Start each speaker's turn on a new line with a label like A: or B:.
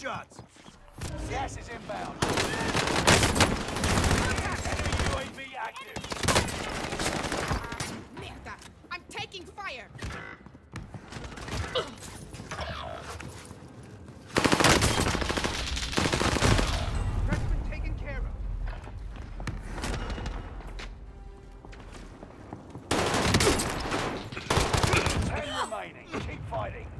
A: Gunshots!
B: Gas is inbound. Enemy UAV active.
C: Merda! I'm taking fire! Keep fighting.